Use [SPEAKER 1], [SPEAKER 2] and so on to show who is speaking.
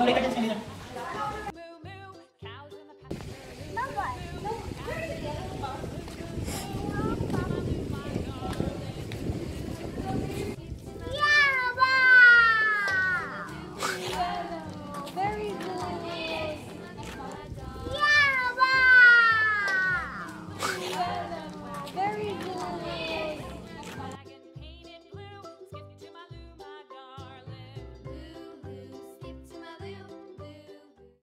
[SPEAKER 1] Não liga a gente,